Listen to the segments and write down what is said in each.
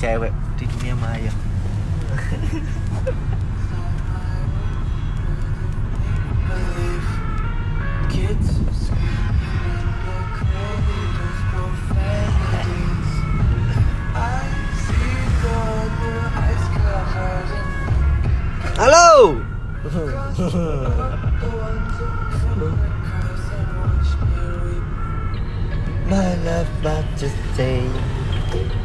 cewek di dunia maya Halo. My love but stay.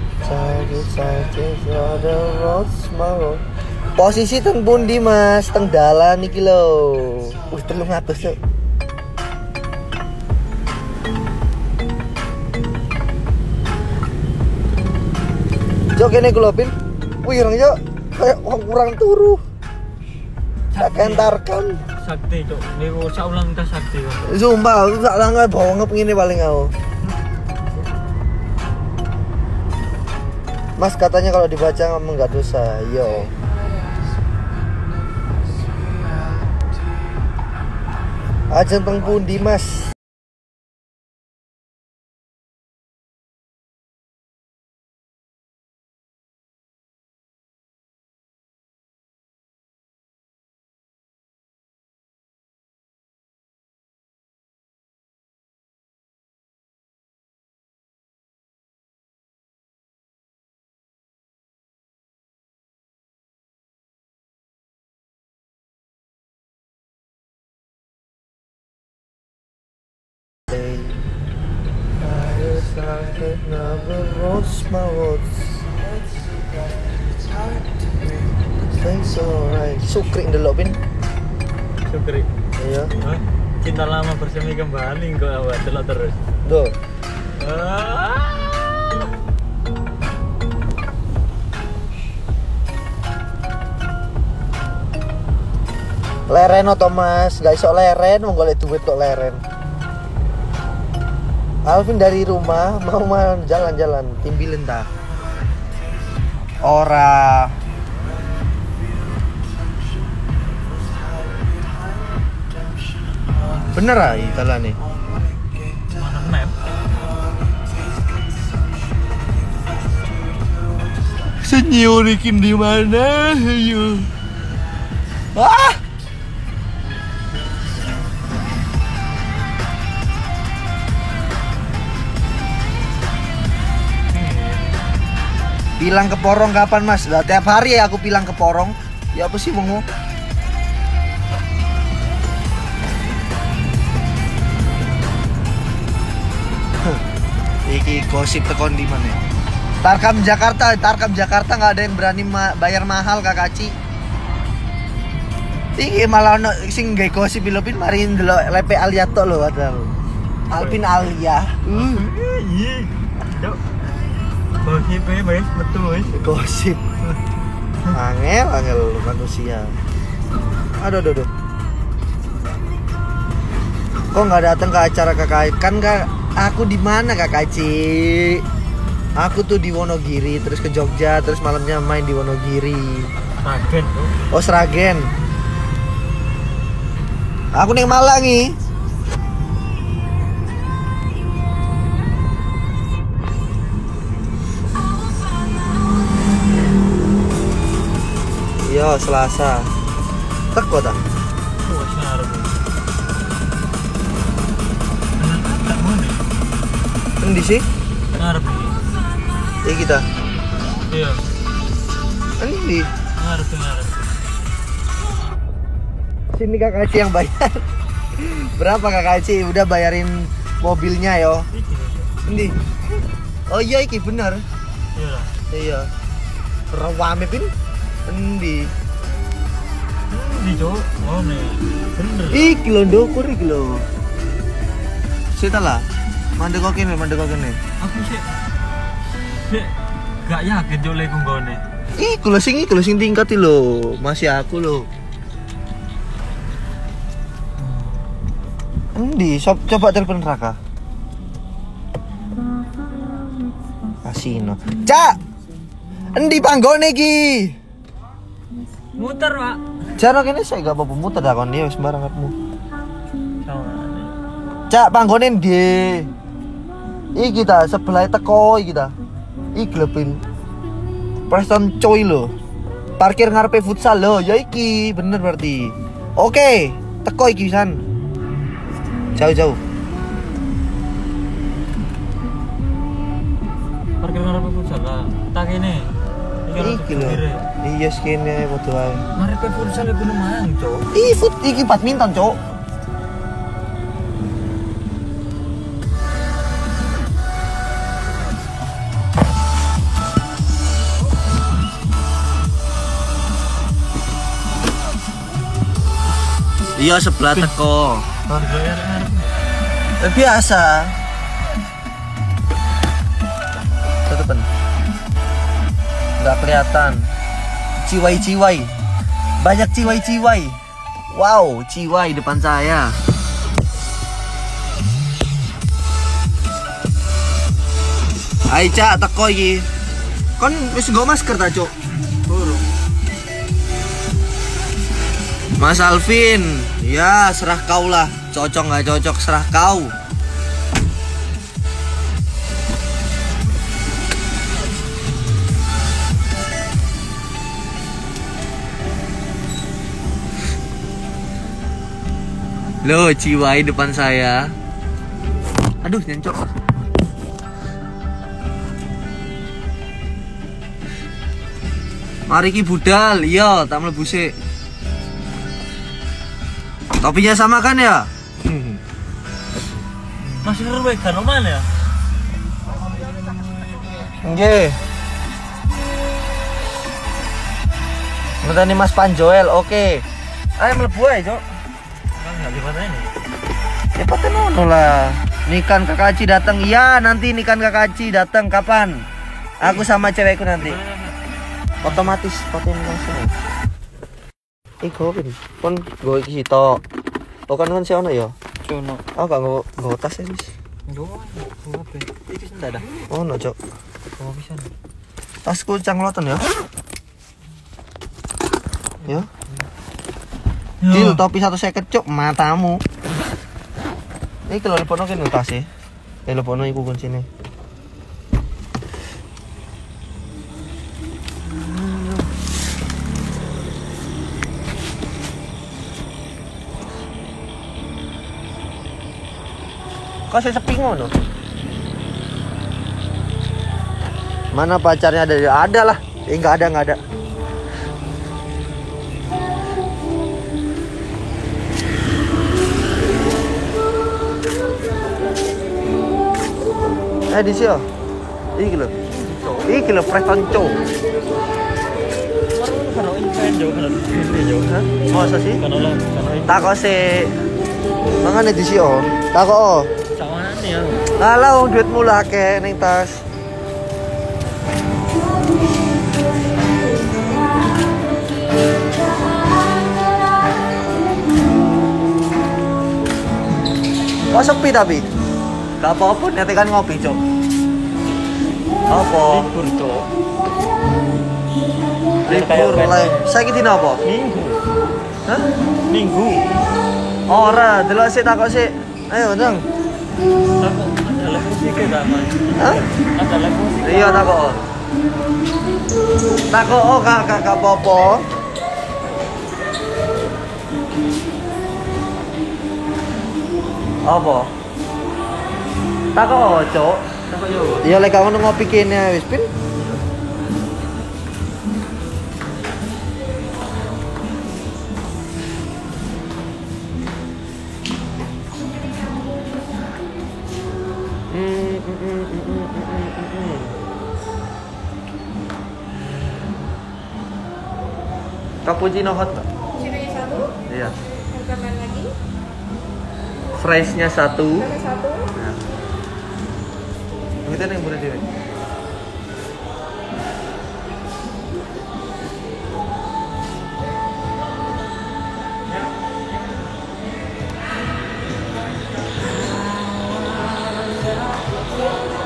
Posisi teng pundi Mas? Teng dalan iki lho. Wis 300 Cuk. Cok kene kula pin. Wih, orang yo kayak wong kurang turu. Tak kentarkan. sakti cok niku saulang tas sakti Sumpah, aku gak langgar bawang ngene paling aku. Mas katanya kalau dibaca emang nggak dosa, yo. Ajeng teng Mas? Sukri ndelok pin. syukri Iya. Hah? cinta lama bersemi kembali kok awak delok terus Tuh. Ah. Leren oh Thomas, gak iso leren, mau golek duit kok leren. Alvin dari rumah mau mau jalan-jalan, timbilin ta. Ora. Bener ah italah nih. mana map Senyum di mana? Ayo. Ah! Pilang ke porong kapan mas? Lah tiap hari ya aku pilang ke porong. Ya apa sih mau? Iki gosip tekon di mana? Tarkam Jakarta, Tarkam Jakarta nggak ada yang berani ma- bayar mahal Kak Kaci. Iki malah ono sing gawe gosip Pilipin mari ndelok lepe Alia tok lho padahal. Alvin Alia. Uh, bagi pe wes betul wes gosip. Angel, angel manusia. Aduh, aduh, aduh. Kok nggak datang ke acara kakak? Kan kak, aku di mana kakak Ci? Aku tuh di Wonogiri, terus ke Jogja, terus malamnya main di Wonogiri. Ragen tuh Oh Sragen. Aku neng Malang nih. Iya Selasa. Teko ta? wes ngarep tak mau nih Endi sih? nih Ya kita. iya Endi? ngarep ngarep Sini Kak Aci yang bayar. Berapa Kak Aci? Udah bayarin mobilnya yo. iki. Endi? Oh iya iki bener. iya Iya. Rawame pin. Endi? di cok oh nih bener Iki lho ndukur iki lho. Sita lah. Mandek kok kene, mandek kok kene. aku sih sih gak yakin cok lek nggone Iku lho sing iku lho sing tingkat iki lho. Masih aku lho. Endi? Sob, coba telepon Raka. Kasino. Cak. Endi panggone iki? Muter pak Cara kene saya gak apa-apa muter dah kon dia sembarang katmu. Cak panggone ndi? Iki ta sebelah teko iki ta. Iki lho pin. Preston Choi lo. Parkir ngarepe futsal lo. Ya iki, bener berarti. Oke, teko iki san. Jauh-jauh. Parkir ngarepe futsal lah. Tak ini. Iki lho. Iya skene padha wae. Ngarepe futsal iku lumayan, Cok. Ih, fut iki badminton, Cok. Iya sebelah teko. Ngarepe. Eh, biasa. Tutupan. Nggak kelihatan. Ciwai-ciwai. Banyak ciwai-ciwai. Wow, ciwai depan saya. Ayo cak teko iki. Kon wis nggo masker ta, Cuk? Mas Alvin, ya serah kau lah. Cocok nggak cocok serah kau. Loh, ciwai depan saya. Aduh, nyencok. Mari ki budal, iya, tak mlebu sik. Topinya sama kan ya? Masih seru kan Oman ya? Nggih. Ngenteni Mas Panjoel, oke. Ayo mlebu ae, Cok. Ya ngono lah. Nikan Kakaci datang. Iya, nanti Nikan Kakaci datang kapan? Aku sama cewekku nanti. Otomatis foto langsung. Iku pin. Kon go iki tok. Oh kan kan si ono ya. Cono. Aku gak go go tas ya, wis. Yo, ngopi. Iki sing dadah. Ono, Cok. Oh, bisa. Tasku cangloten ya. Ya. Dil topi satu seket cuk matamu. Ini kalau lepono kan tas ya. Eh lepono iku kuncine. Kok saya sepi ngono? Mana pacarnya ada? Ada lah. Eh ada nggak ada. Eh di sini. Iki lho. Iki lho Preston. Hah? Masa sih? Kan olah, kan ini. Tako si Mangane di sini oh. Oh. Sama nanti ya. Ning tas. Kok sepi tapi? Gak apa-apa, nanti kan ngopi, Cok. Apa? Libur, Cok. Libur lah. Saya dina apa? Minggu. Hah? Minggu. Ora, delok sik takok sik. Ayo, Dong. Ada live musik ya, Mas. Hah? Ada live musik. Iya takok. Takok oh kak kak kak apa-apa. Apa? Takok oh, Cok. Takut yo. Ya lek kamu ngopi kene wis pin. Hmm, hmm, hmm, hmm, hmm, hmm, hmm, hmm. Cappuccino hot nggak? Cirinya satu, Iya. tambahan lagi, Friesnya satu. tambah satu, Nah. ভিতরে ঘুরে দেবে Yeah.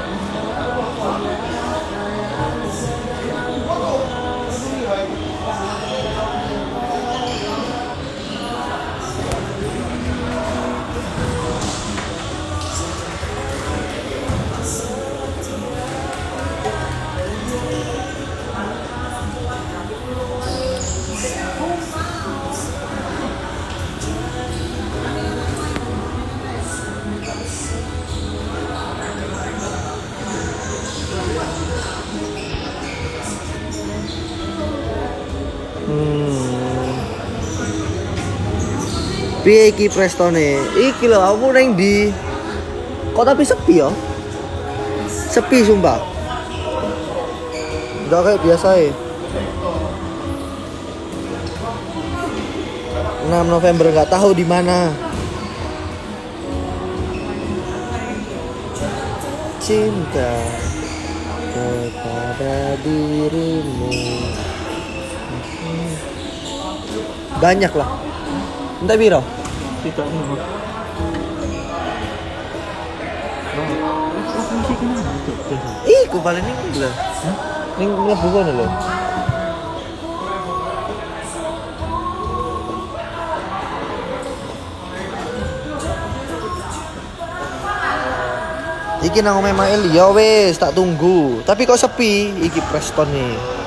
Piye iki prestone? Iki lho aku neng di Kok tapi sepi ya? Sepi sumpah. Udah kayak biasa ya. 6 November nggak tahu di mana. Cinta kepada dirimu. Banyak lah. Entah biro. Tidak itu? Ih, kupalan ini lho. Ning mlebu kono lho. Iki nang omah Mail ya wis tak tunggu. Tapi kok sepi iki Preston nih.